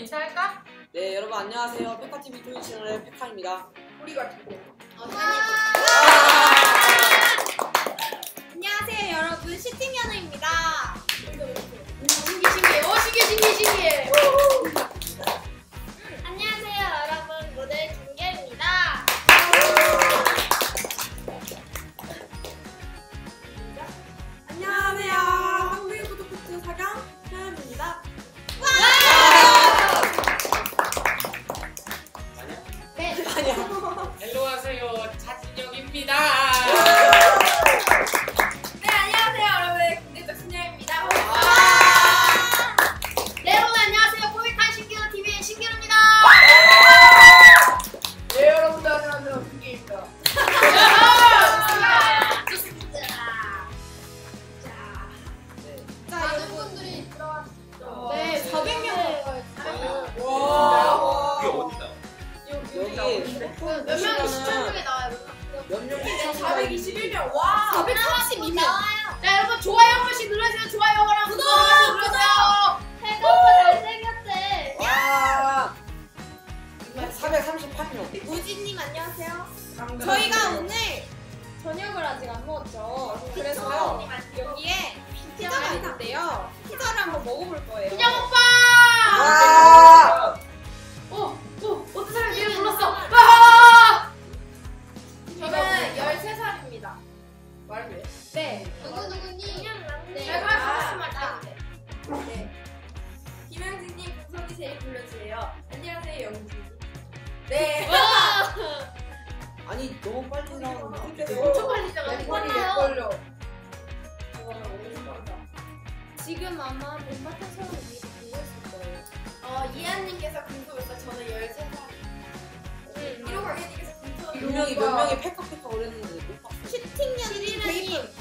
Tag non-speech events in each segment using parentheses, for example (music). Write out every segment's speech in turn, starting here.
인사할까? 네 여러분 안녕하세요 페카TV 조인 채널의 페카입니다 우리가 듣고. 안녕하세요 여러분 시팅연우입니다. 신기 신기해. 어 신기 신기 신기해. 말해. 네. 누구 누구니? 네. 내가 하고 싶은 말 다. 네. 김영진님 분석이 제일 불러주세요. 안녕하세요, 영진님. 네. 와, (laughs) 아니 너무 빨리 나오는데 엄청 빨리 잡아. 머리 빨라요. 걸려. 지금 아마 못마땅 사람이 위에 보고 있을 거예요. 어, 이한님께서 궁금했어. 저는 13살. 음. 1호 강혜님께서 궁금했어. 몇 명이 몇 명이 페카페카 그랬는데 못 봤어 슈팅연님 베이프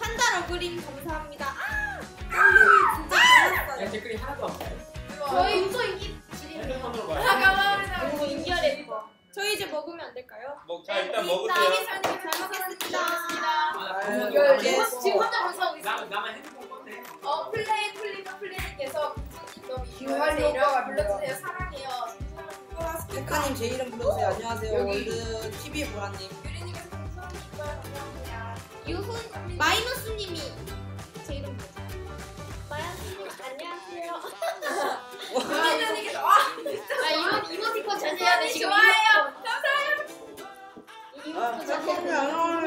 한달 어그림 감사합니다. 아! 진짜 잘했어요. 야 댓글이 하나도 안 봐요. 저희 음소 인기 지리네요. 핸드폰으로 봐요. 감사합니다. 너무 인결했고. 저희 이제 먹으면 안 될까요? 먹, 자 일단 이사 먹으세요. 잘. 아, 이게 지금 지금 혼자 방송하고 있어. 나 나만 핸드폰 꺼내. 어 플레이 플리버 플레이님께서 김선님 너무. 오빠가 불러주세요. 사랑해요. 페카님 제 이름 불러주세요 안녕하세요 여기. 월드 TV 보라님 유리님 유훈 마이너스님이 제 이름 뭐죠? 마이너스님 안녕하세요. 와 (laughs) 아 이모 이모티콘 자제해야 돼 지금. 좋아요. 아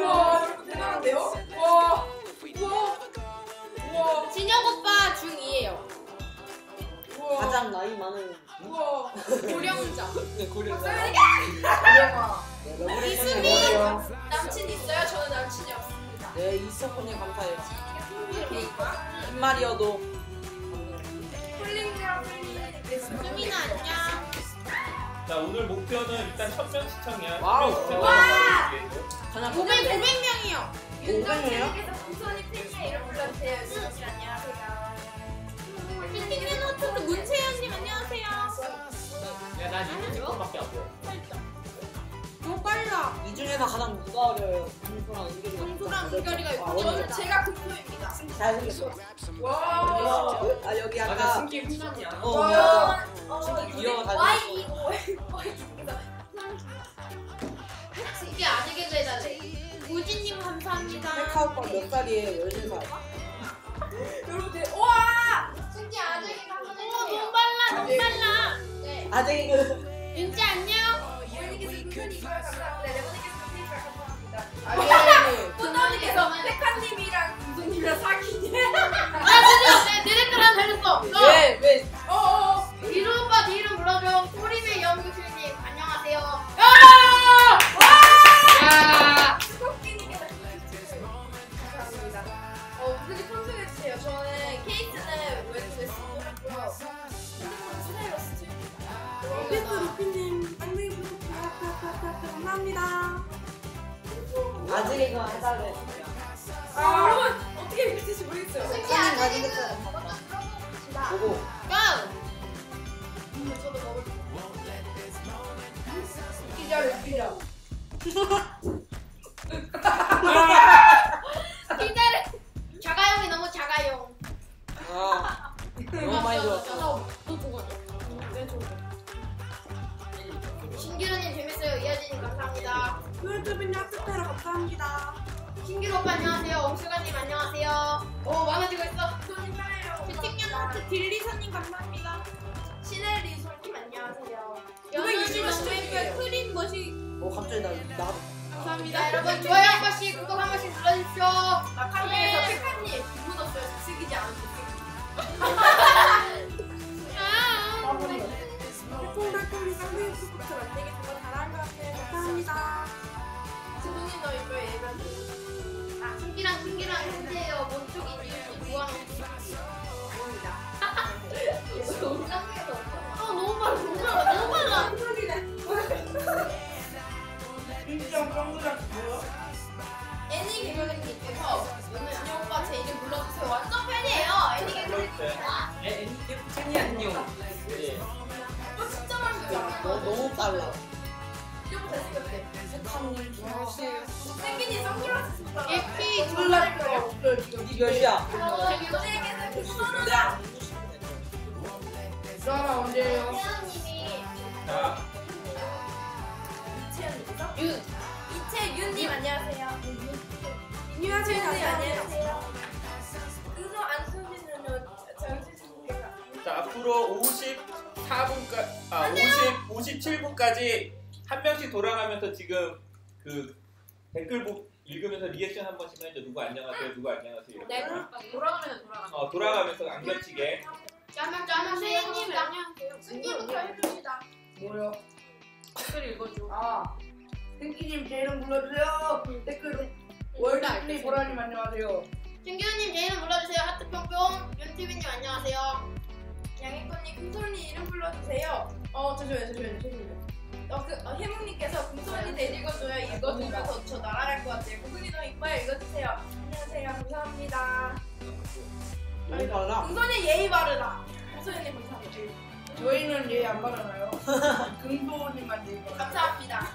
우와 여러분 대단한데요? 우와 우와 우와 진영 오빠 중2예요. 우와 가장 나이 많은 우와 고령자. 네, 박사님 네, 이수민! 남친 있어요? 저는 남친이 없습니다. 네 이서훈님 감사해요 이렇게 폴링이랑 폴링님께서 수민아 안녕. 자 오늘 목표는 일단 천명 시청이야. 와우. 천명 시청 와. 하기 위해서. 그냥 500 500명이요. 윤정진님께서 풍선이 팬이에 이름 불러주세요. 윤정진 안녕 호트도 문채연님 안녕하세요. 야난 이모티콘밖에 안 보여. 너무 빨라. 이 중에서 가장 누가 어려요? 공수랑 이결이 공수랑 이결이가 아. 저는 제가 금토입니다. 잘생겼어 와. 아 여기 아까 승기 훈남이야. 어 와. 어, 귀여워, 다 O Y님께서 이게 아니게 해달래. 우진님 감사합니다. 페카 오빠 몇 살이에요? 13살 여러분들 와. 아재기가 한번 어, 해주세요. 너무 빨라 너무 빨라. 네. 그 윤지 안녕. 감사합니다. 감사합니다. 포도님께서 백화님이랑 금손님이랑 사귀네. 아 드디어 내, 내 댓글 하나 달렸어. 너 왜 왜 어어. 이름 오빠 뒤 이름 불러줘. 소림의 연구실님 안녕하세요. 야! 스코 감사합니다. 아직 이거 안 살래 아 여러분 어떻게 될지 모르겠어요. 먼저 들어봅시다. 보고 고! 저도 먹을 피자를 피자. 57분까지 한 명씩 돌아가면서 지금 그 댓글 보, 읽으면서 리액션 한 번씩 해줘. 누구 안녕하세요, 누구 안녕하세요. 네. 돌아가면 돌아가. 어 돌아가면서 안 겹치게. 짜면 짜면 선생님 안녕하세요. 승기부터 해줍니다. 뭐요? 댓글 읽어줘. 아, 생기님 제 이름 불러주세요. 댓글로 월드플레이 보라님 안녕하세요. 신규님 제 이름 불러주세요. 하트 뿅뿅. 윤티비님 안녕하세요. 양해권님 금솔님 이름 불러주세요. 어 잠시만요 잠시만요 잠시만요. 어, 그, 어, 혜몽님께서 금솔이 내 읽어줘요. 읽어주면서 저 날아갈 것 같아요. 금솔이 너무 이뻐요. 읽어주세요. 안녕하세요. 감사합니다. 너무 빨라. 금솔이 예의 바르다. 금솔이님 감사합니다. 저희는 얘안 받아나요? 금도님만 얘 받아요. 감사합니다.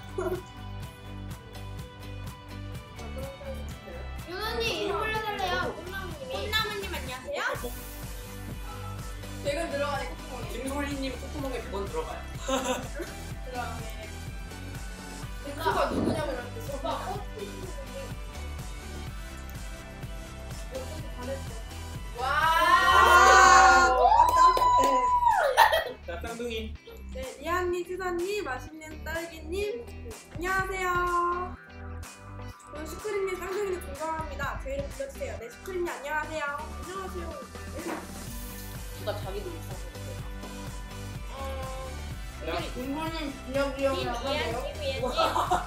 윤언니 이름 불러달래요. 꽃나무님이. 꽃나무님 안녕하세요. 최근 들어가는 쿠팡이 김솔희님 콧구멍에 두번 들어가요. (laughs) 그 다음에 벤츠가 누구냐고 이랬는데 오빠 어? 와. 아, 똑같아. 자 쌍둥이. 네, 이한님, 수사님, 맛있는 딸기님, 안녕하세요. 저는 슈크림님, 쌍둥이님 존경합니다. 제 이름 불러주세요. 네, 슈크림님 안녕하세요. 안녕하세요. 누가 자기도 있어. 자, 금도님 기념기념을 하세요.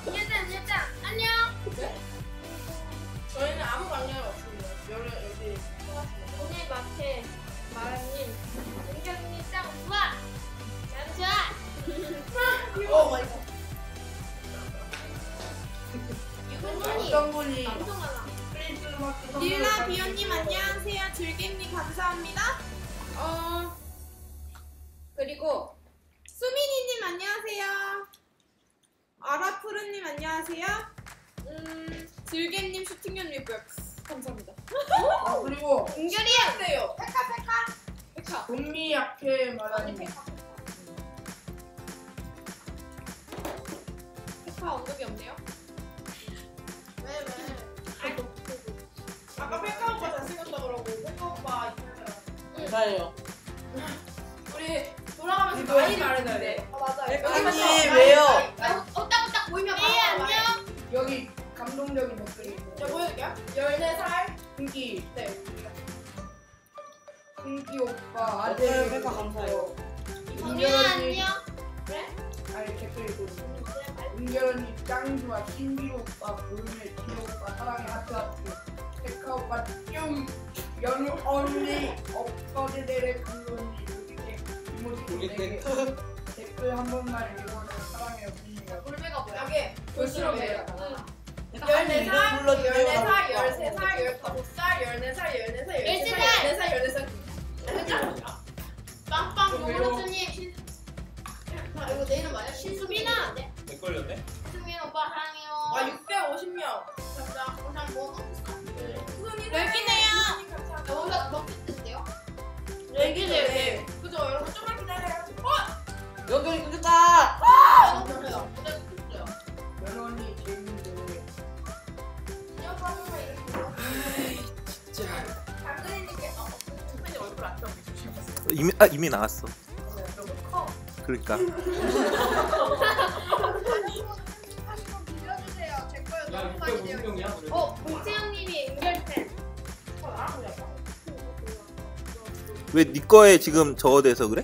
일단 일단 안녕. 저희는 아무 관련 없습니다. 아 이미 나왔어. 그러니까. 어, 봉채영님이 연결팬. 왜 네 거에 지금 저어 돼서 그래?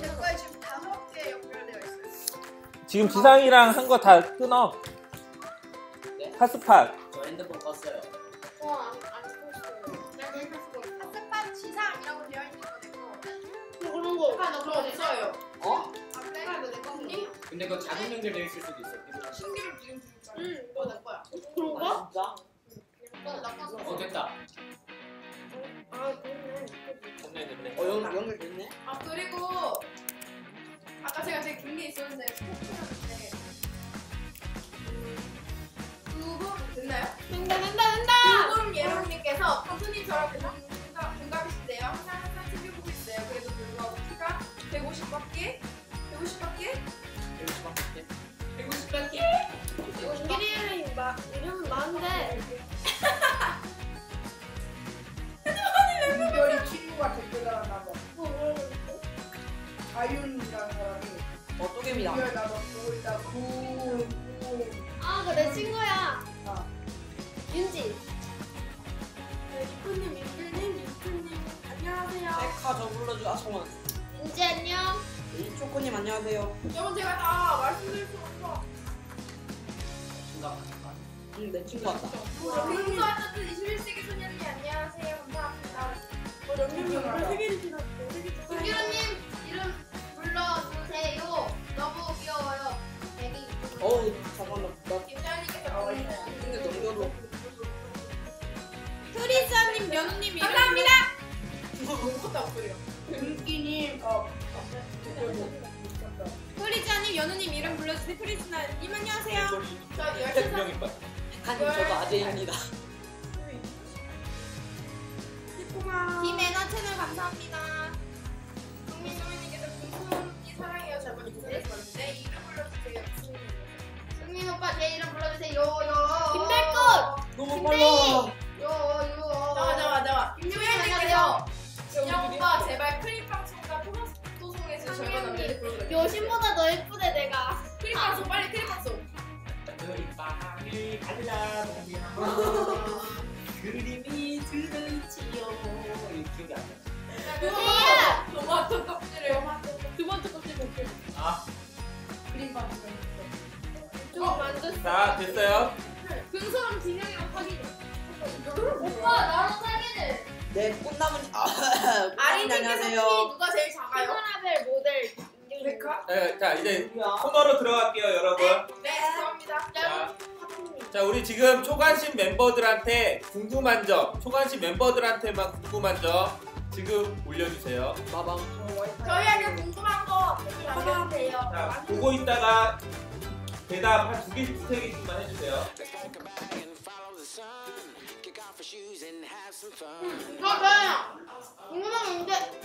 제 거에 지금 다섯 개 연결되어 있어요. 지금 지상이랑 한 거 다 끊어. 네? 핫스팟. 어 있다. 구, 구. 아, 그거 내 친구야. 아. 윤지. 네, 리코님, 민규님, 민규님 안녕하세요. 백화 저 불러줘 아 정원 윤지 안녕. 이 초코님 안녕하세요 여러분 제가 다 말씀드릴 수 없어. 응 내 친구 왔다 뜻 21세기 소년님 안녕하세요. 감사합니다. 어, 영님이 오늘 생일이 이름 불러주세요. 프리스나님 안녕하세요. 저 밑에 13살 두명 있다. 백화님 저도 아재입니다 만졌어. 자 됐어요. 근소랑 진영이랑 사귀자. 오빠 나랑 사귀네. 내 꽃나무 아 꽃나무 아린님께서 키 안녕하세요 누가 제일 작아요? 피그라벨 모델. 백화? 네, 자 이제 코너로 들어갈게요, 여러분. 네 죄송합니다. 자, 자 우리 지금 초관심 멤버들한테 궁금한 점, 초관심 멤버들한테만 궁금한 점 지금 올려주세요. 마방 저희에게 궁금한 거 댓글 남겨주세요. 자 보고 있다가 대답 한 두 개씩 두세 개씩만 해주세요. 저요. 궁금한 게 있는데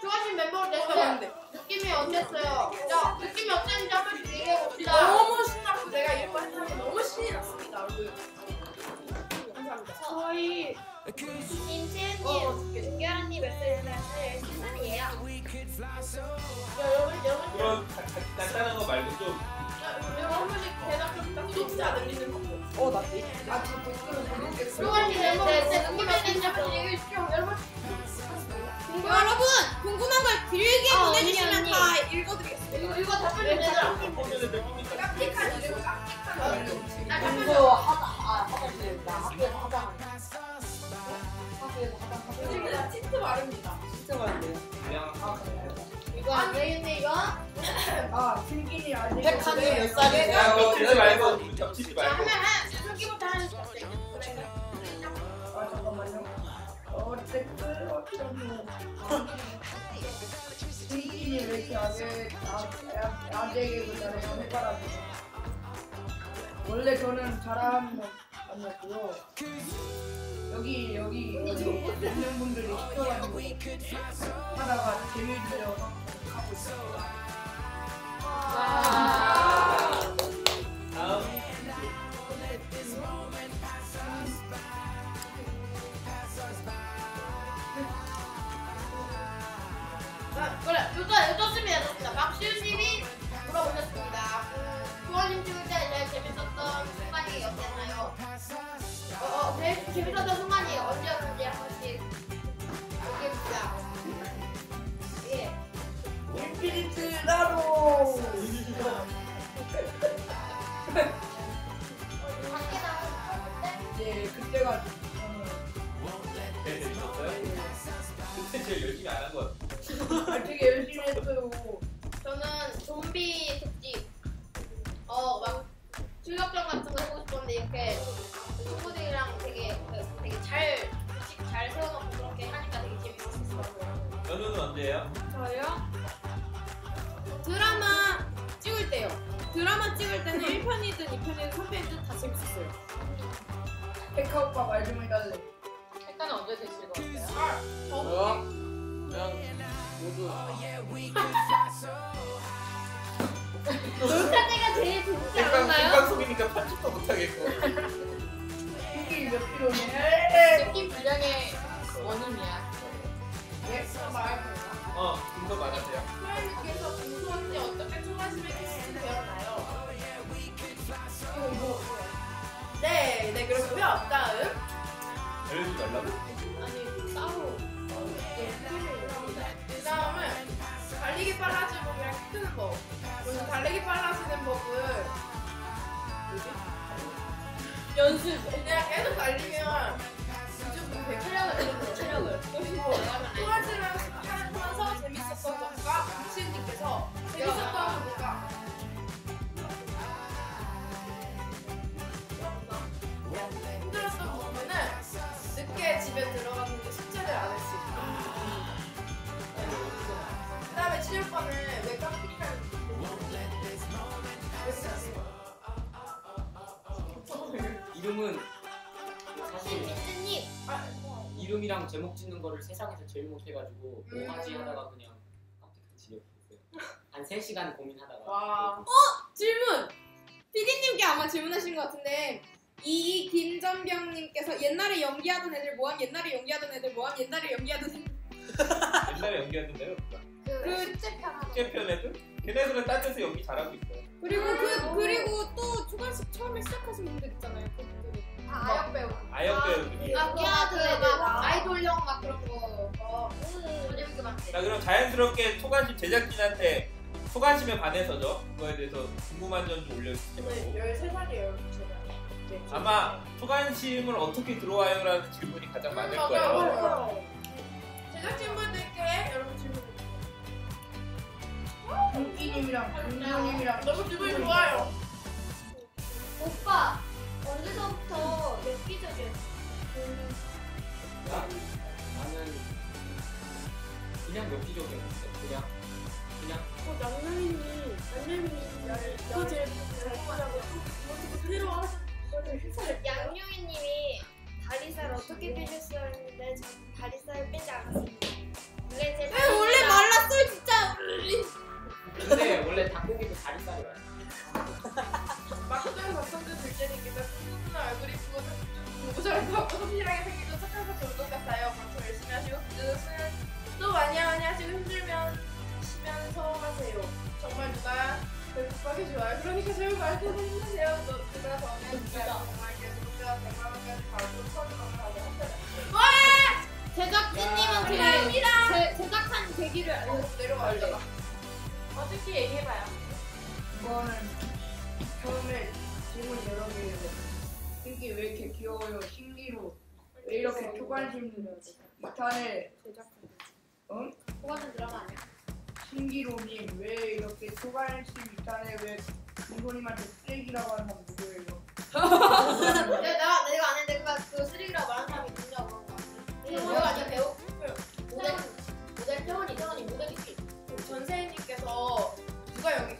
좋아하신 멤버 됐어요. 느낌이 어땠어요? 자, 느낌이 어땠는지 한 번씩 얘기해 봅시다. 너무 신나고 내가 이거 했다는 게 너무 신이 났습니다. 얼굴. 감사합니다. 저희 김채은님, 윤결언니 메시지는 신난이에요. 여러분, 여러분, 그런 간단한 거 말고 좀 한 번씩 대답 좀 구독자 늘리는 거. 어나 아, 얘기해 주시죠. 여러분. 궁금한 걸 길게 보내주시면 다 읽어드리겠습니다. 이거, 이거 답변 좀 느낌이 깜찍한 이름, 깜찍한 이름. 아, 답변 좀. 하다 아 화장실 나 학교에서 화장 학교에서 화장 솔직히 학교에서 나 틴트 바릅니다. 진짜 많은데 이거 안 되겠네, 이거. (laughs) 아, 슬기니 아직. 백화님 몇 야, 살이세요? 뭐 되지 말고 우리 겹치지 자, 말고. 한, 저기부터 하는 거 어때요? 아, 잠깐만요. 어, 댓글 어쩌면. 슬기니 왜 이렇게 아재, 아, 아재 개그 잘해요? 해바라기. 원래 저는 잘하는 건 아니었고요. 여기, 여기, 있는 분들이 시켜가지고 하다가 재미있어서 하고 있어요. 다음 박시우님이 물어보셨습니다. 조아님 찍을 때 제일 재밌었던 순간이 없었나요? 제일 재밌었던 순간이 언제였는지 한 번씩 얘기해봅시다. 예. 인피니트 나로. 밖에 나가서 예, 그때가? 그때 제일 열심히 안 한 것 같아요. 아, 되게 열심히 했어요. 저는 좀비 특집 어 막 출격전 같은 거 해보고 싶었는데 이렇게 친구들이랑 되게 그, 되게 잘 규칙 잘 세워놓고 그렇게 하니까 되게 재밌었어요. 연우는 언제예요? 저요? 드라마 찍을 때요. 드라마 찍을 때는 1편이든 2편이든 3편이든 다 재밌었어요. 백화 오빠 말 좀 해달래. 색깔은 언제 제일 즐거웠어요? 저요? 그냥 모두 (laughs) 놀 때가 제일 재밌지 생방, 않았나요? 생방송이니까 편집도 못하겠고. 킬로네? 느낌 분량의 원인이야. 예? 어, 김도 맞았어요. 소연님께서 김소원님 어떻게 키스 되었나요? 네, 네 그렇고요. 다음 알려주지 말라고? 아니 따로 그 다음은 달리기 빨라지고 그냥 키 크는 법. 그래서 달리기 빨라지는 법을 연습. 그냥 계속 달리면 요즘 그 체력을 내는 체력을. 그리고 토마스를 하면서 재밌었던 것과 박시은님께서 재밌었던 것과 집에 들어갔는데 숙제를 안 했을 때. 그 다음에 치료과는 왜 깜찍한 이름은 사실 민트님 이름이랑 제목 짓는 거를 세상에서 제일 못해가지고 음. 뭐 하지 하다가 그냥 깜찍한 지렸어요. 한 3시간 고민하다가 와. 질문! 피디님께 아마 질문하신 것 같은데 이 김전병님께서 옛날에 연기하던 애들 뭐함? 옛날에 연기하던 애들 뭐함? 옛날에 연기하던 애들 (laughs) 옛날에 연기했는데요. 그 숙제편 하는 숙제편 애들? 걔네들은 딴 데서 연기 잘하고 있어요. 그리고 그 그리고 또 초반식 처음에 시작하신 분들 있잖아요. 그 다 아역 배우. 아역 배우들이. 아, 그냥 그막 아이돌형 막 그런 거. 어, 재밌게 봤는데. 자 그럼 자연스럽게 초관심 제작진한테 초관심에 반해서죠. 그거에 대해서 궁금한 점 좀 올려주시고 13살이에요, 제가. 아마 초관심을 어떻게 들어와요라는 질문이 가장 많을 맞아요, 거예요. 맞아요. 제작진분들께 여러분 질문 흑이님이랑 김소님이랑 너무 기분이 좋아요. 오빠 언제서부터 엽기적이었어? 나는 그냥 엽기적이었는데 그냥 그냥 어, 남남이님 남남이님 이거 제일 잘 보라고 새로 하셨 양용희님이 다리살 어떻게 빼셨어요 했는데 전 다리살 빼지 않았습니다. 원래 제 아, 원래 말랐어요 진짜. 근데 원래 닭고기도 다리살이 많아. 막상 박성준 둘째님께서 없고 성실하게 생기고 착하고 좋을 것 같아요. 방송 열심히 하시고 그것은 또 많이 많이 하시고 힘들면 쉬면서 하세요. 정말 누가 배고파게 좋아요. 그러니까 제발 말도 힘내세요. 또 누가 더는 정말 계속 구독자 100만 원까지 가고 선언을 하고 합니다. 제작진님은 그 제, 제작한 계기를 알려. 어, 내려와요. 어떻게 얘기해봐요. 이거는 처음에 질문 여러 개 흑이 왜 이렇게 귀여워요? 신기로 왜 이렇게 초관심 이탄에 응? 그거는 드라마 아니야? 신기로님 왜 이렇게 초관심 이탄에 왜 김소님한테 쓰레기라고 하는 건 누구예요? 내가 내가 내가 안 했는데 그, 그 쓰레기라고 말하는 사람이 누구냐고. 배우가 아니야 배우? 모델 모델 태원이 태원이 모델이지. 전세인님께서 누가 연기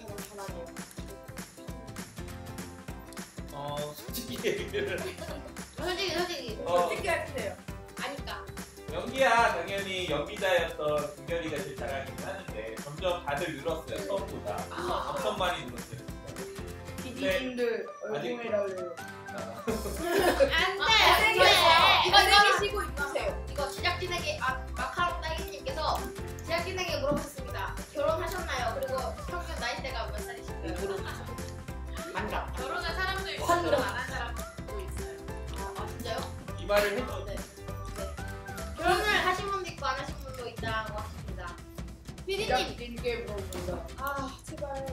얘기를. 솔직히 솔직히 어. 어떻게 하세요? 아니까. 연기야 당연히 연기자였던 김결이가 제일 잘하긴 하는데 점점 다들 늘었어요 처음보다 아. 엄청 많이 늘었어요. PD님들 아직- 얼굴이라고 안돼 안돼. 이거 이거 생기시고 있으세요. 이거 제작진에게 아, 마카롱 딸기님께서 제작진에게 물어보셨습니다. 결혼하셨나요? 그리고 평균 나이대가 몇 살이신가요? 만나. 결혼한 사람들 환경. 결혼 말을 해도 네. 네. 결혼을 하신 분도 있고 안 하신 분도 있다고 하십니다. 피디님, 제작진께 물어본다. 아 제발.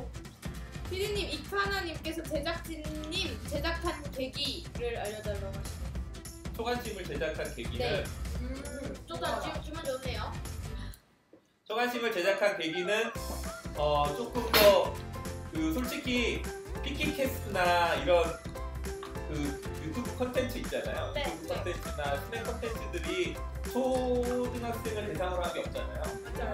피디님 이카나님께서 제작진님 제작한 계기를 알려달라고 하시네요. 초간심을 제작한 계기는 네. 음. 지금 주면 좋네요. 초간심을 제작한 계기는 어 조금 더 그 솔직히 피키캐스트나 이런 그 유튜브 컨텐츠 있잖아요. 네, 유튜브 네. 컨텐츠나 스낵 컨텐츠들이 초등학생을 대상으로 한 게 없잖아요.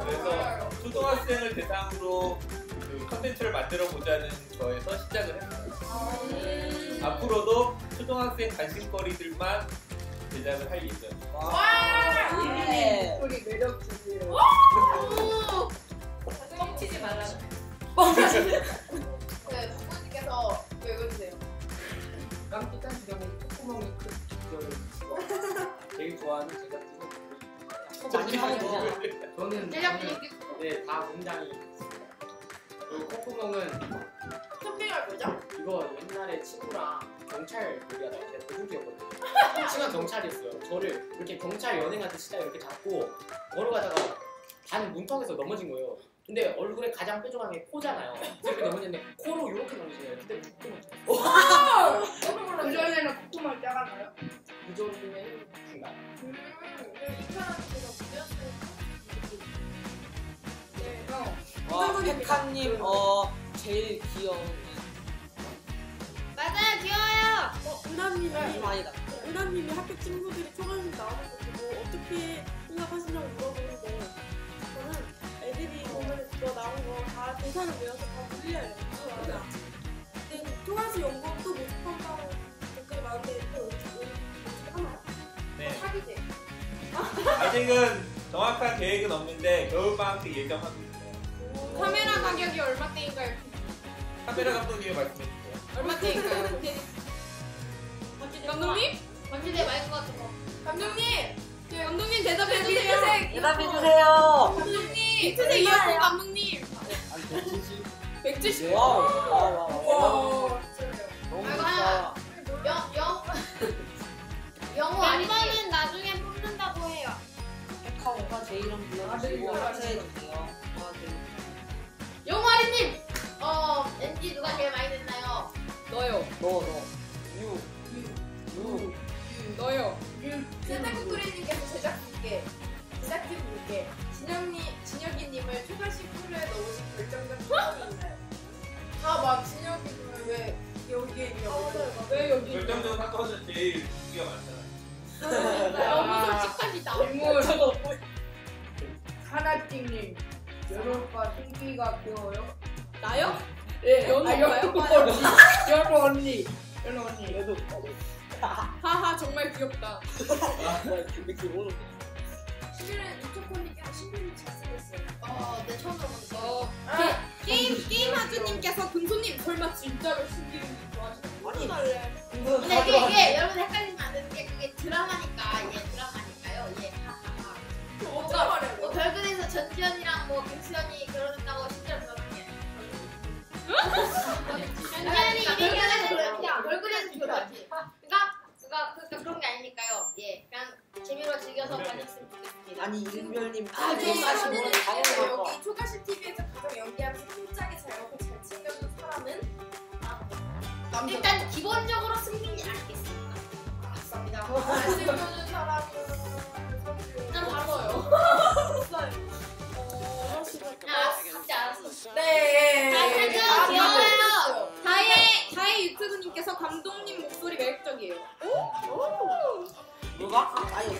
그래서 초등학생을 대상으로 그 컨텐츠를 만들어 보자는 거에서 시작을 했어요. 앞으로도 초등학생 관심거리들만 제작을 할 예정입니다. 예. 목소리 매력적이에요. (laughs) 저를 이렇게 경찰 연행하듯 진짜 이렇게 잡고 걸어가다가 반 문턱에서 넘어진 거예요. 근데 얼굴에 가장 뾰족한 게 코잖아요. 이렇게 넘어졌는데 코로 이렇게 넘어지네요. 그때 콧구멍 쳤어요. 그 전에는 콧구멍 작았나요? 이 정도면 중간. 음, 이카나님께서 무렸어요. 네. 어. 와 백한님 어 제일 귀여운 맞아요, 귀여워요. 어, 은하님이 님 아니다 은하님이 학교 친구들이 초반에 나오는 거 보고 어떻게 생각하시냐고 물어보는데 저는 애들이 보면 그거 나온 거 다 대사를 외워서 다 불려요. 맞아. 근데 초반시 연구도 못한다고 댓글이 많은데 또 어떻게 하나요? 네. 사기제. 아직은 정확한 계획은 없는데 겨울방학 때 예정하고 있어요. 카메라 가격이 얼마 대인가요? 카메라 감독님이 말씀해 주세요. 얼마대인가요? 감독님? 전시대 마이크 같은 거. 감독님! 네, 감독님 대답해주세요. 대답해주세요 감독님! 민트색 이어폰 감독님! 한 170? 170. wow wow wow 와, 너무 아이고, 좋다 네 아, 진짜 귀여워요. 다혜 다혜 유튜브님께서 감독님 목소리 매력적이에요. 누가? 아니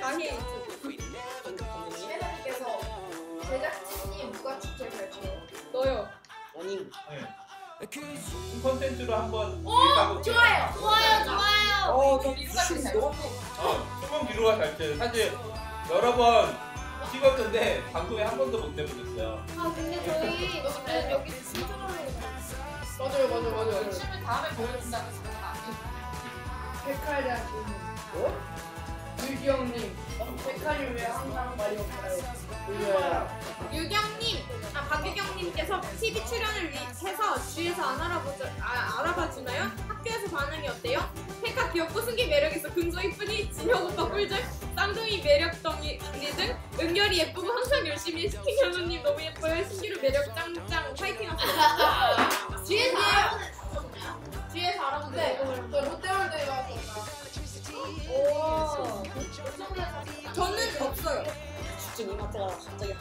다혜 유튜브 신혜선님께서 제작진이 누가 축제 잘 쳐요? 너요. 아니 콘텐츠로 한번 오, 좋아요. 좋아요. 좋아요. 어 저기 너무 어, 수분 기루가 잘 쳐요. 사실 여러 번 찍었는데 방송에 한 번도 못 내보냈어요. 아 근데 저희 너무 여기 진짜 맞아요 맞아요 맞아요 열심히 다음에 보여준다는 생각은 안 백화에 대한 질문 어? 유기영님 백화님 왜 항상 말이 없나요? 유경님, 아 박유경님 김소연님께서 TV 출연을 위해서 주위에서 안 알아보자, 아, 알아봐 주나요? 학교에서 반응이 어때요? 혜카 귀엽고 승기 매력 있어 금소 이쁘니? 진혁 오빠 꿀잼? 쌍둥이 매력 덩이 등 은결이 예쁘고 항상 열심히 해. 스킨 현우님 너무 예뻐요. 신기루 매력 짱짱. 파이팅 하세요 뒤에서 알아보는 뒤에서 알아보는 네, 저 롯데월드에 가서. 오. 저는 없어요 지금 이마트가 갑자기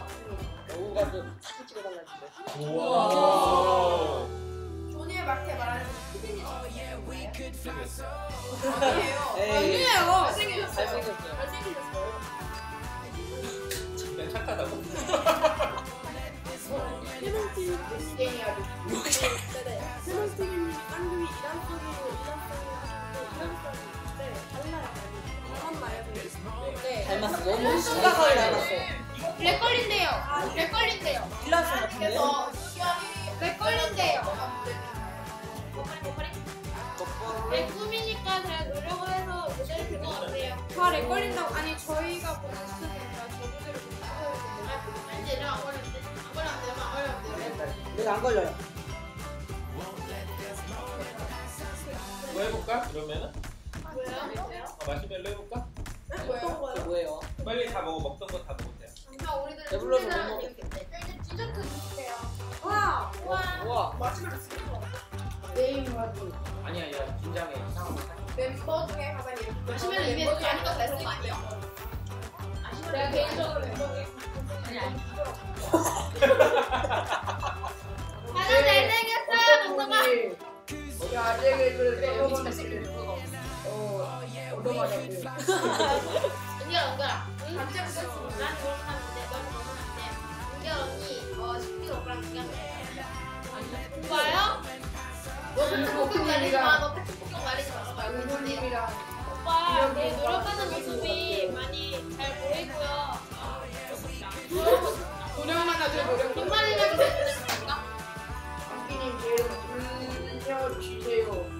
오가지고 사진 찍어달라 했는데. 우와. 조니의 마켓 말하는 피디님 에이, 아니에요 잘생기셨어요. 잘생겼어요. 잘생기셨어요. 그냥 착하다고. 세븐틴 게임이야지. 세븐틴님 쌍둥이 이란성이고 이란성이 닮았어. 너무 심각하게 닮았어. lag 걸린대요. lag 걸린대요. 일란성 같은데? 그래서 수결이 lag 걸린대요. 내. 꿈이니까 제가 노력을 해서 모델이 될것 같아요. 다 lag 걸린다고 아니 저희가 보는 시스템이니까 저 무대를 보는 아니, 내가 안 걸렸는데. 안 걸렸는데, 안 걸렸는데. 내가 안 걸려요. 뭐 해볼까? 그러면은 뭐예요? 어, 마시멜로 해볼까? 어떤 거요? 뭐예요? 빨리 다 먹어 먹던 거 다 먹으면 돼요. 그냥 우리들 배불러서 준비를 못 하면 되겠대. 이제 디저트 주세요. 와 와. 우와. 마지막에 쓰는 거. 게임 하기. 아니야 아니야 긴장해 이상한 거 멤버 중에 가장 예쁜 마시멜로 입에 많이 넣어서 그런 거 아니에요? 내가 개인적으로 멤버 중에 하나 잘생겼어요, 동서가. 우리 써먹었는데 어 얻어맞았고요. 은결아, 은결아. 응? 난 결혼하는데, 너는 결혼하는데. 은결 언니, 어, 10kg 오빠랑 돼. 오빠요? 너 같은 폭격 날리지 마, 너 같은 폭격 날리지 마. 부모님이랑 오빠, 내 노력하는 모습이 많이 잘 보이고요. 노력만 하죠 노력. 빈말이라고 해주셨습니까? 학기님 제일 불려주세요.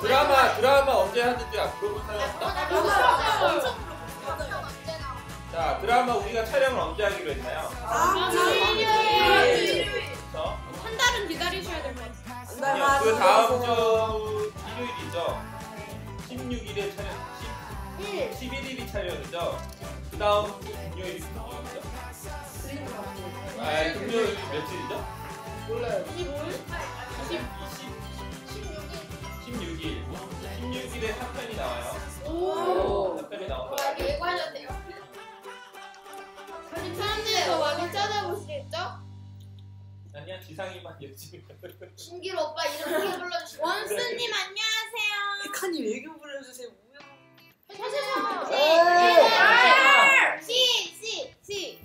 드라마 드라마 언제 하는지 앞으로 본 사람 없다? 자 드라마 우리가 촬영을 언제 하기로 했나요? 아, 일요일. 그래서 한 달은 기다리셔야 될 것 같아요 아니요, 그 다음 주 일요일이죠. 16일에 촬영, 10, 11일이 촬영이죠. 그 다음 금요일이 금요일이죠. 아, 금요일 며칠이죠? 몰라요. 16일. 16일에 3편이 나와요. 오. 3편이 나와서. 와, 이거 예고하셨네요. 사람들이 더 많이 찾아보시겠죠? 아니야, 지상이만 열심히. 신기루 오빠 이름 크게 불러주시고. 원수님 안녕하세요 칸이 외교 불러주세요. 찾으세요. 에이! 시, 시, 시작! 에도.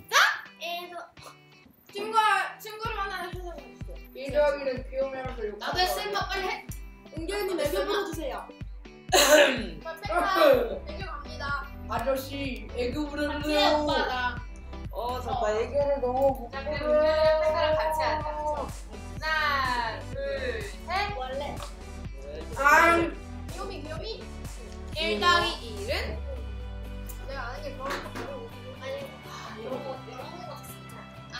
친구가 친구를 만나는 세상이 있어. 일더하기는 귀여우면서 욕. 나도 했으니까 빨리 해. 은결님 애교 불러주세요 팬카 애교 갑니다. 아저씨 애교 해, 부르는데요. 오빠랑. 어, 잠깐 얘기를 너무 자, 그럼 은결이랑 팬카랑 같이 하자. 하나, 둘, 셋. 원래. 아, 귀요미, 귀요미. 1 더하기 1은? 내가 아는 게 그런 거 같아요. 아니, 이런 거.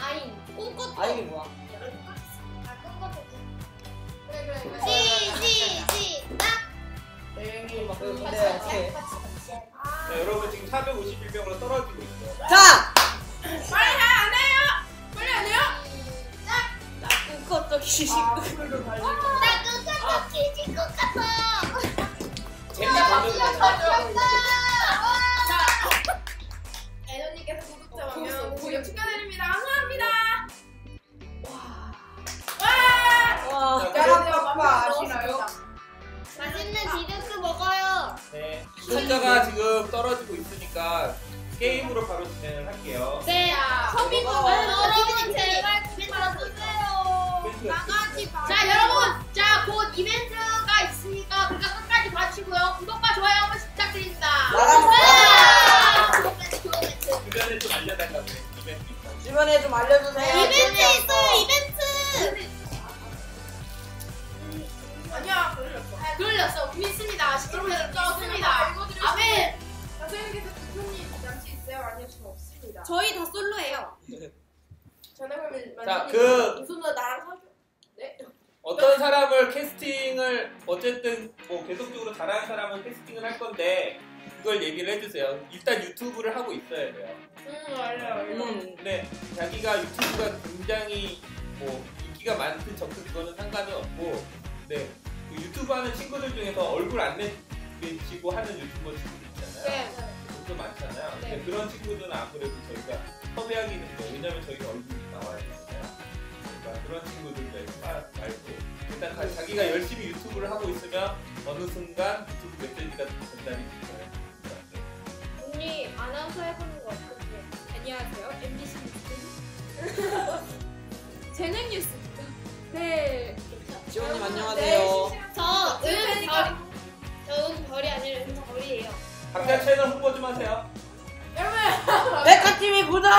아인. 꿈꿨다 아, 이게 뭐야? 아, 그런 거 같아. 그래, 그래, 그래. 시, 시, 시작! 땡이 막 근데 같이, 어떻게? 같이, 같이. 네, 여러분 지금 451명으로 떨어지고 있어요. 자! 시작! 나 기식. 아. 나 아, 던져도 안녕하세요. MBC 뉴스 재능 뉴스입니다. 네. 지원님 안녕하세요. 저 은별이 저은 별이 아니라 은별이에요. 각자 채널 홍보 좀 하세요. 백화TV 구독!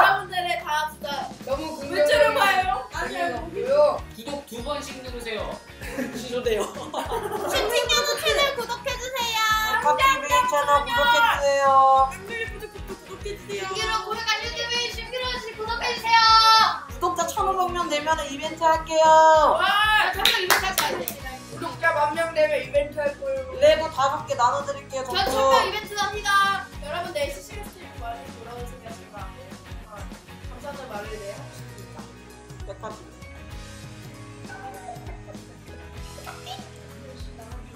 여러분들의 다 너무 외출을 봐요. 아니요. 구독 두 번씩 누르세요. (laughs) 지조대요. 백화TV 채널 구독해주세요. 구독부터 구독해주세요. 신기루 고백한 유튜브에 신기루 씨 구독해주세요. 구독자 1,500명 되면 이벤트 할게요. 아, 잠깐 가야 돼. 구독자 만명 되면 이벤트 할 거예요. 레고 다섯 개 나눠드릴게요. 전. 천명 이벤트 합니다. 여러분 내일 stream 많이 돌아오시면 제가 아, 감사하다는 말을 내일 하고 싶습니다. 백화TV.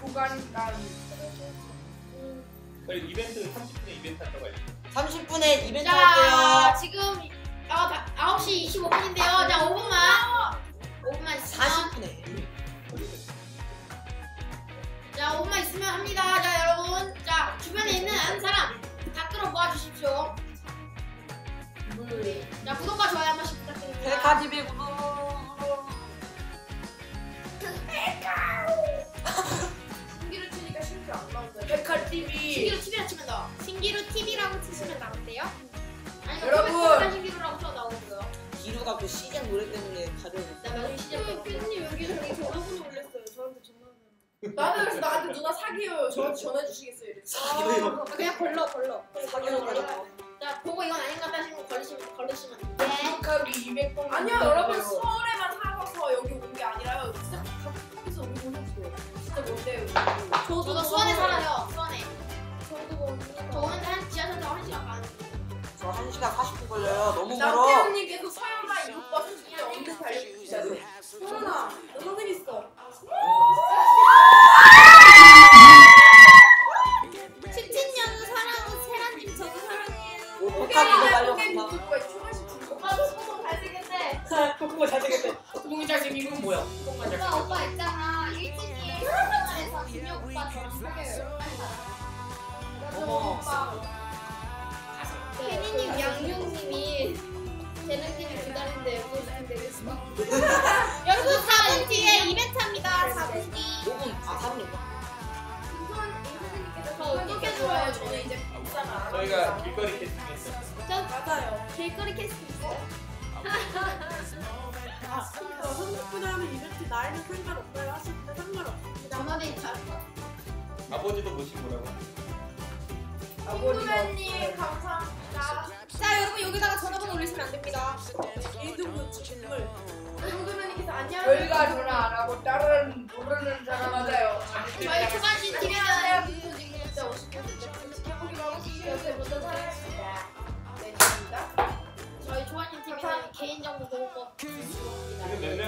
구간 난 저희 이벤트 30분에 이벤트 한다고 알죠. 30분에 이벤트 자, 할게요. 지금 아, 다- 9시 25분인데요. 자, 5분만. 5분만 있으면. 40분에. 자, 5분만 있으면 합니다. 자, 여러분. 자, 주변에 있는 아는 사람 다 끌어 모아 주십시오. 자, 구독과 좋아요 한 번씩 부탁드립니다. 백화TV 구독. 신기를 안 나온다. 백화 TV. 신기루 TV라 치면 나와. 신기루 TV라고 치시면 나온대요. 아니면 여러분. 여러분. 신기루라고 쳐 나오고요. 기루가 그 시즌 노래 때문에 가려졌어. 자, 나중에 시작. 님 여기 저기 전화번호 올렸어요. 저한테 전화. 나는 그래서 나한테 누나 사귀어요. 저한테 전화 주시겠어요? 이랬어. 사귀어요. 아, 그냥 걸러 걸러. 사귀는 거죠. 자, 보고 이건 아닌 것 같다 하시면 걸리시면 걸리시면 돼. 구독하기 200번. 아니요 여러분 서울 저 1시간 40분 걸려요. 너무 멀어. 남태훈님께서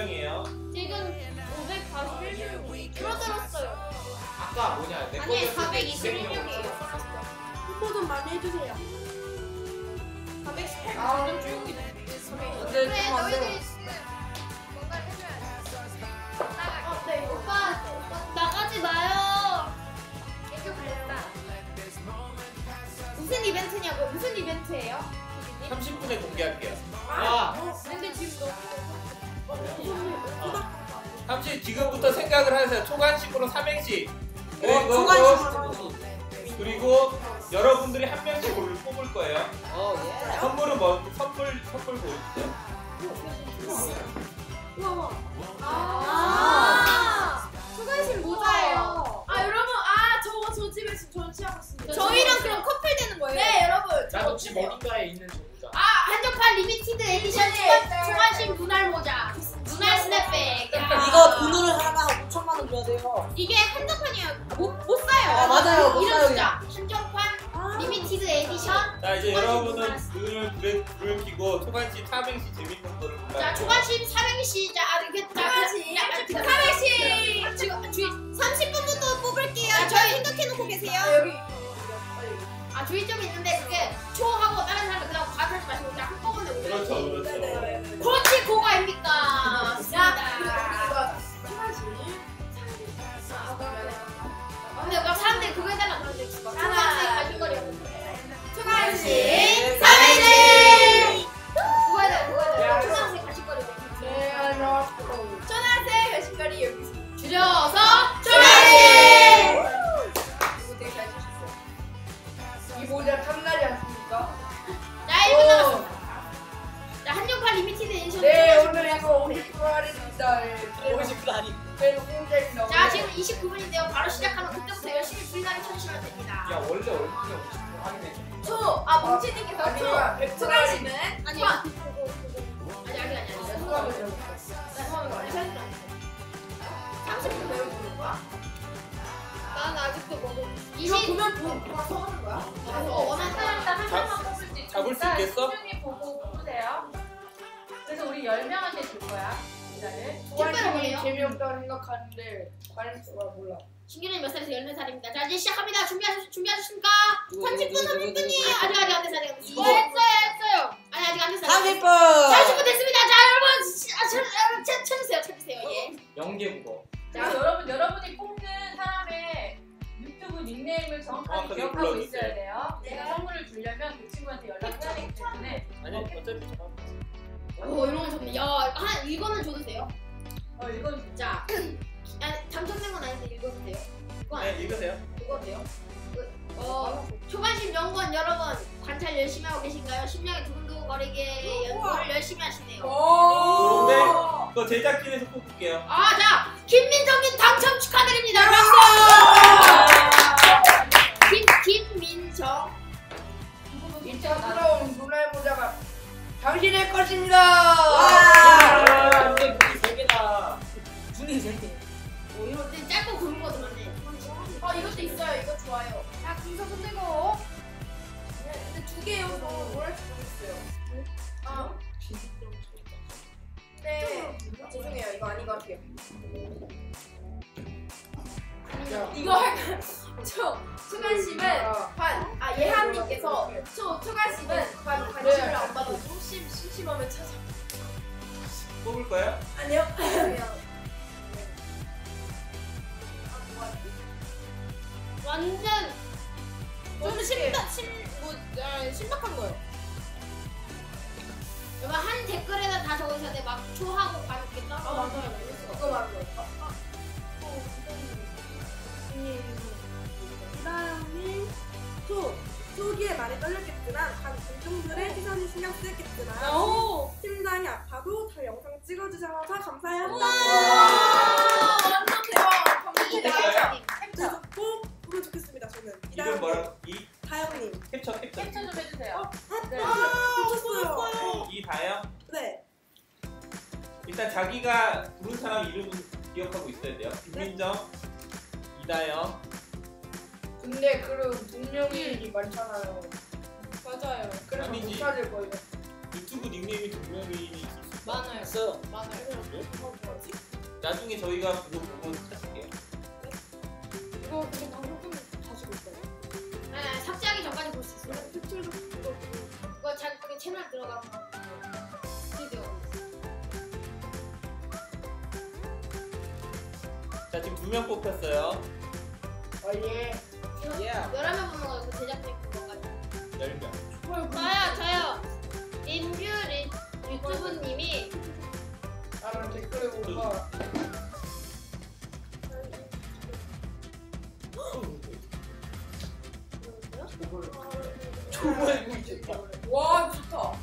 명이에요? 지금 541명 줄어들었어요. 아까 뭐냐? 내 아니 거였을 때 421명이에요. 홍보 좀 많이 해주세요. 418명 아. 완전 쭉 있는데. 근데 그래 좀안 너희들이 돼. 뭔가 해줘야지. 어, 네 오빠 나가지 마요. 무슨 이벤트냐고? 무슨 이벤트예요? 30분에 공개할게요. 지금부터 생각을 하세요. 초간식으로 삼행시. 어, 초간식으로. 관찰 열심히 하고 계신가요? 심장이 두근두근 거리게 연구를 열심히 하시네요. 오. 네. 그거 제작진에서 뽑을게요. 아, 자, 김민정님 당첨 축하드립니다. 박수! 김, 김민정. 이 촌스러운 눈알 모자가 당신의 것입니다. 초 초간심은 관. 아 예한님께서 초 초간심은 관 관심을 안 받아도 심 심심하면 찾아. 뽑을 거예요? 아니요. 완전 좀 심박 심뭐 신박한 거요. 여러분 한 댓글에다 다 적으셔야 돼. 막 초하고 관 이렇게 따로. 아 맞아요. 그거 말한 거. 이 다영님 초 초기에 많이 떨렸겠지만 한 공중들의 시선이 신경 쓰였겠지만 오. 심장이 아파도 다 영상 찍어주셔서 감사해요. 완전 대박. 감사합니다. 그래서 꼭 보면 좋겠습니다. 저는 이름 뭐라고? 이 다영님. 캡처 캡처. 캡처 좀 해주세요. 네. 아. 이다영. 네. 일단 자기가 부른 사람 이름은 기억하고 있어야 돼요. 김민정, 이다영. 근데 그럼 분명히 많잖아요. 맞아요. 그래서 아니지. 못 찾을 거예요. 유튜브 닉네임이 두 명이 있을 수 있어. 많아요. 있어요. 많아요. 나중에 저희가 그거 보고 찾을게요. 이거 근데 방송 끝 가지고 있어요. 네, 삭제하기 전까지 볼 수 있어요. 캡처해서 이거 그거 자기 채널 들어가면 비디오. 자 지금 두 명 뽑혔어요. 아 예. 예. 여러 명 보는 거예요. 그 제작진 그거까지. 열 명. 저요, 저요. 인뷰 리, 유튜브님이 나는 댓글에 보니까 정말 꿀잼. 와 좋다.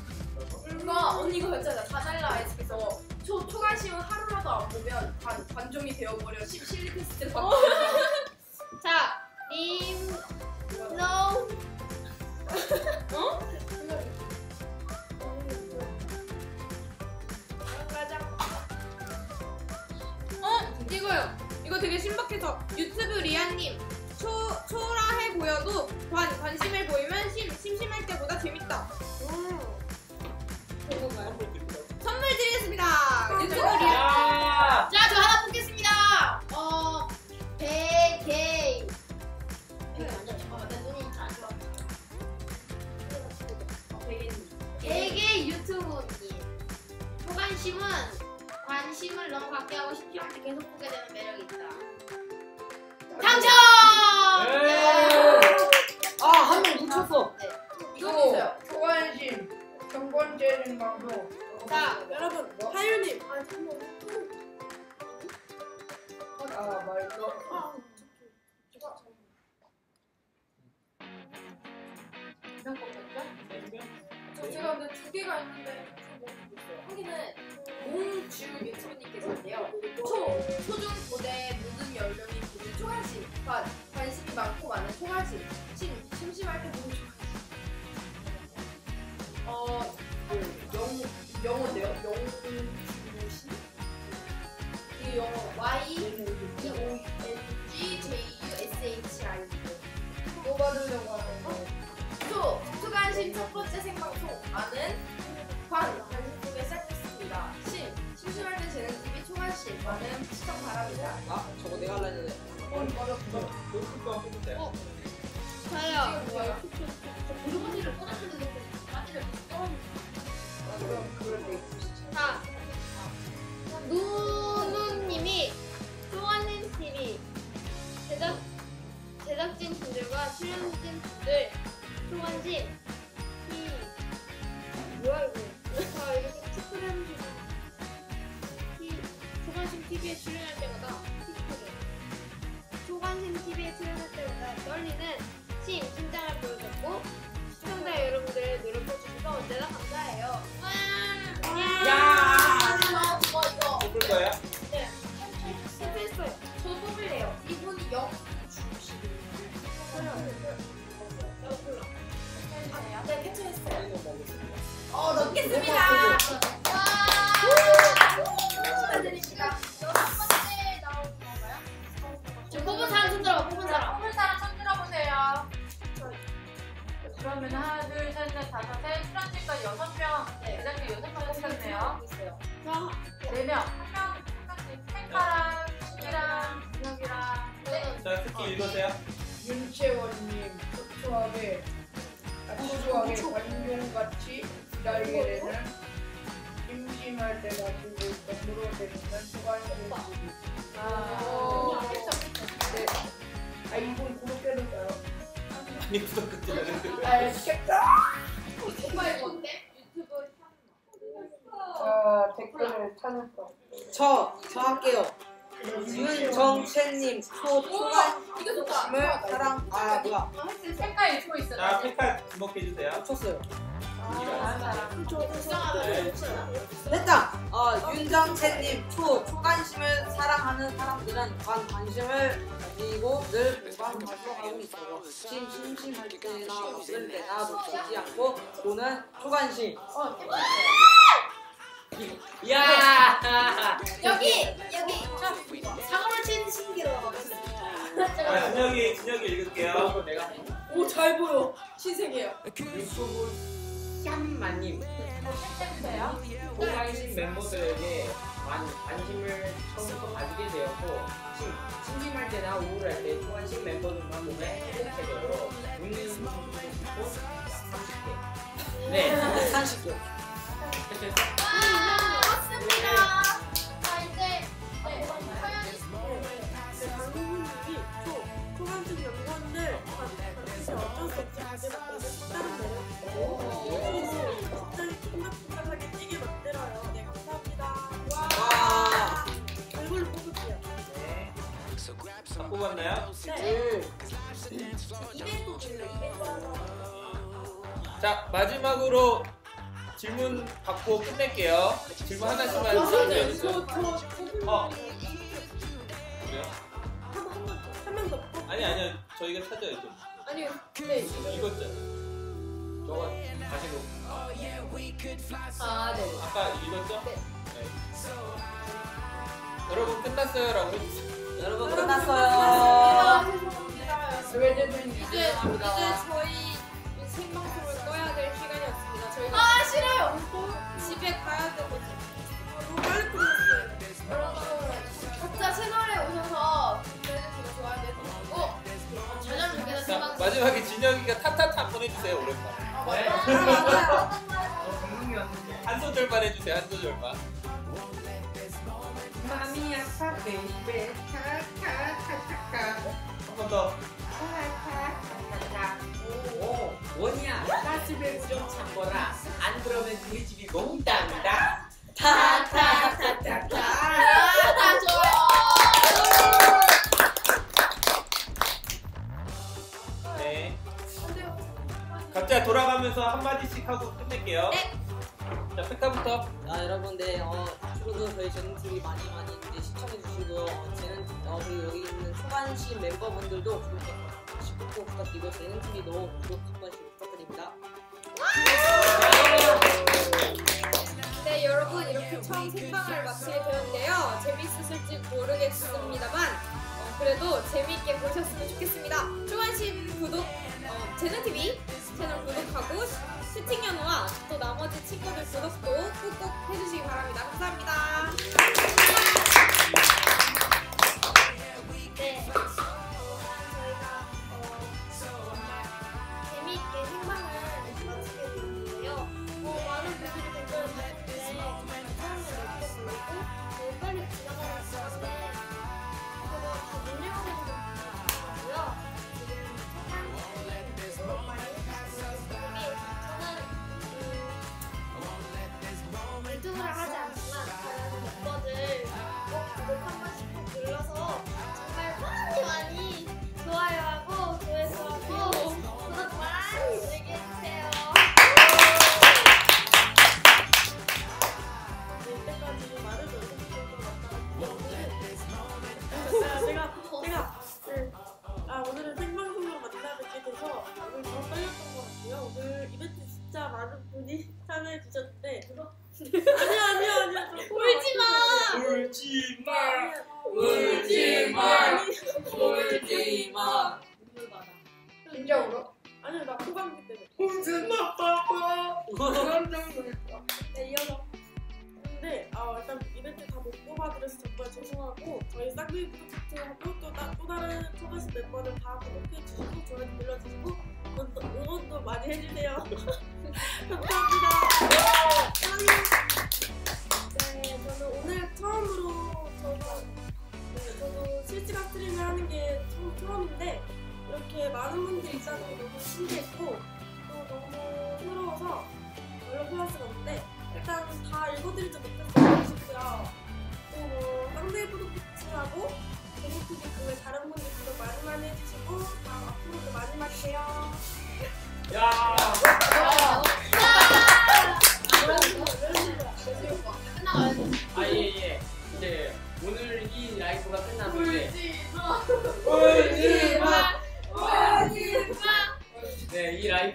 뭔가 언니 이거 했잖아. 다달라 아이스에서 초 초간심은 하루라도 안 보면 관 관종이 되어버려. 심 실리패스 (laughs) 임 no 어? 어 이거요 이거 되게 신박해서 유튜브 리아님 초 초라해 보여도 관 관심을 보이면 심 심심할 때보다 관심은 관심을 너무 갖게 하고 싶지 않게 계속 보게 되는 매력이 있다. 당첨! 아, 한명 놓쳤어. 이거 있어요. 초관심 첫 번째는 방송 자 여러분 하유님. 아 잠깐만. 아 말도 아, 이런 거 같죠? 저 제가 근데 두 개가 있는데 좀 모르 유튜브님께서인데요. 초, 초중, 고대 모든 연령이 보는 초관심. 관, 관심이 많고 많은 초관심. 심, 심심할 때 보는 초관심. 어, 그 영어, 영어인데요. 영주신? 이 영어 Y E O N G J U S H I. 또 받으려고 하는데 초, 초관심 첫 번째 생방송 아는 관, 관심 속에 시작했습니다. 심, 심심할 때 재능 TV 초관심 많은 시청 바랍니다. 아 저거 내가 할라 했는데 한번 받았어 높을 거 뽑으세요. 저요. 이거 뭐예요? 저 보조건지를 꽂았는데 놓고 빠지를 떨어졌어요. 그럼 그럴 때 있지 자, 누누님이 조원님 TV 제작 제작진 분들과 출연진 분들 조원진 이 뭐야 이거? 아 이렇게 축구를 해주시고 이 조관심 TV에 출연할 때마다 (laughs) 조관심 TV에 출연할 때마다 떨리는 심 심장을 보여줬고 시청자 여러분들의 노력해 주셔서 언제나 감사해요. 와! 야! 이거, 이거, 이거. 뽑을 거예요? 실패했어요. 저 뽑을래요. 이분이 영 주시는. 아, 네, 캡처했어요. 어, 넣겠습니다. 관 관심을 가지고 늘 공감 활동하고 있어요 심 심심할 때나 없을 때나 놓치지 않고 보는 초관심 야! 여기 여기 사고를 치는 신기로 자, 준혁이, 준혁이 읽을게요. 내가 해. 오잘 보여. 신세계야. 유튜브 샴마님 해주세요. 호관심 멤버들에게 관심을 처음부터 가지게 되었고 심, 심심할 때나 우울할 때 호관심 멤버들만 보면 행복해져요. 웃는 있고 약 30개. 네. 30개 맞습니다. 자 이제 네, 초 초반쯤 연구원들 어쩔 수 없이 색다른 매 뽑았나요? 이벤트. 자, 마지막으로 질문 받고 끝낼게요. 질문 하나씩만 해주세요. 어. 그래요? 한명더 뽑. 아니, 아니요. 저희가 찾아야죠. 아니요. 네. 읽었죠? 저거 다시 놓고. 아 네. 아까 읽었죠? 네. 여러분 끝났어요라고 해주세요. 여러분 끝났어요. 이제 이제 저희 생방송을 꺼야 될 시간이 없습니다. 저희가 아 싫어요. 집에 가야 되거든요. 아, 너무 빨리 끝났어요. 여러분 각자 채널에 오셔서 스웨덴 좋아요 해주시고 저녁 자, 생각. 마지막에 진혁이가 타타타 보내주세요 오랜만에. 네. 아 맞아요. 어. 한 소절만 해주세요 한 소절만. 마미 아파 베이베 카카카카카 한번 더. 오, 뭐냐? 가스벨 좀 참거라. 안 그러면 우리 집이 몽땅이다. 타타타타타. 아. 네. 각자 돌아가면서 한 마디씩 하고 끝낼게요. 자 페카부터. 자 여러분 네 어, 앞으로도 저희 재능TV 많이 많이 이제 시청해주시고 어, 재능 어, 그리고 여기 있는 초반신 멤버분들도 구독 꼭 부탁드리고 재능TV도 구독 한 번씩 부탁드립니다. 네 여러분 이렇게 처음 생방을 마치게 되었는데요. 재밌으실지 모르겠습니다만 어, 그래도 재미있게 보셨으면 좋겠습니다. 초관심 구독 어, 재능TV 채널 구독하고 시- 시팅 연우와 또 나머지 친구들 구독도 꾹꾹 해주시기 바랍니다. 감사합니다. 네. 음, 유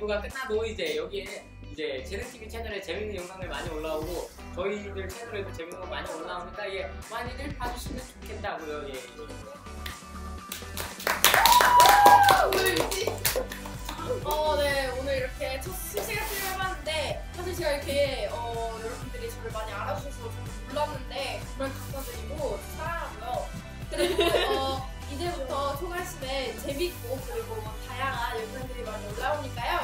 라이브가 끝나고 이제 여기에 이제 재능TV 채널에 재밌는 영상들 많이 올라오고 저희들 채널에도 재밌는 거 많이 올라오니까 예, 많이들 봐주시면 좋겠다고요. 예. 어, 네. 오늘 이렇게 첫 stream 해봤는데, 사실 제가 이렇게, 어, 여러분들이 저를 많이 알아주셔서 저도 몰랐는데, 정말 감사드리고, 사랑하고요. 그리고, 어, 이제부터 초관심에 재밌고, 그리고 뭐 다양한 영상들이 많이 올라오니까요.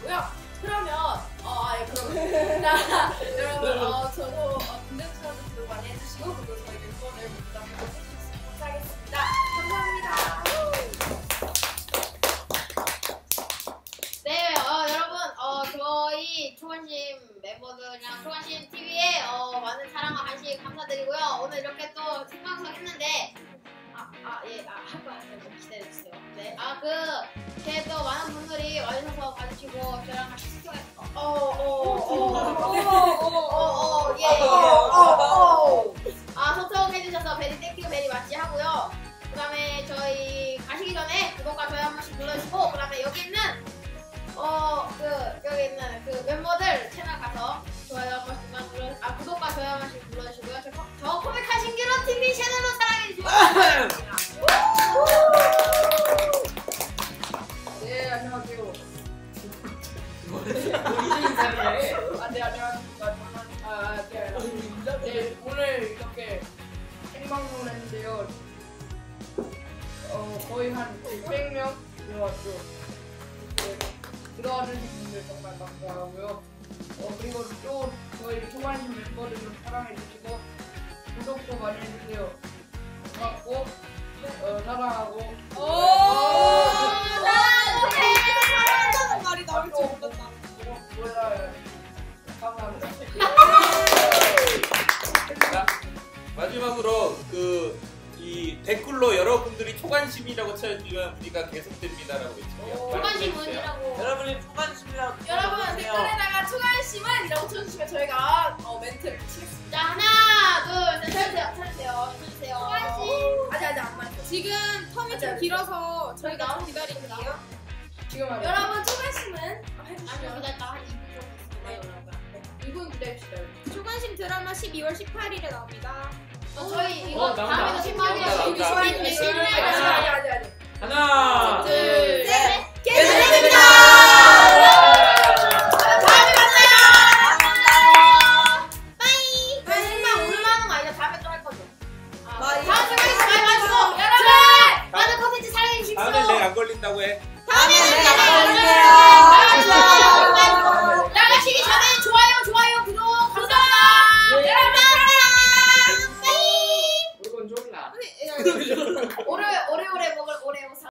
봐주시고요. 그러면, 어, 아, 예, 그러면. (laughs) 자, 여러분, 어, 저도, 어, 긍정수업도 기도 많이 해주시고, 그리고 저희 멤버들 모두 다 구독해주시면 감사하겠습니다. 감사합니다. 네, 어, 여러분, 어, 저희 초관심 멤버들이랑 초관심 TV에 어, 많은 사랑과 관심 감사드리고요. 오늘 이렇게 또 생방송 했는데, 아, 아, 예, 아, 할거 같아요. 좀 기다려주세요. 네, 아, 그, 또 많은 분들이 와주셔서 봐주시고, 저랑 같이 시청해, 어, 어, 어, 어, 어, 어, 예, 예. 아, 소통해주셔서 very thank you very much 하고요. 그 다음에 저희 가시기 전에 구독과 좋아요 한 번씩 눌러주시고, 그 다음에 여기 있는 어그 여기 있는 그 멤버들 채널 가서 좋아요 한 번씩만 눌러 아 구독과 좋아요 한 번씩 눌러주시고요 저, 저 코믹한 신기루 TV 채널로 사랑해주세요. 예, 네, 안녕하세요. 안돼 안녕하십니까.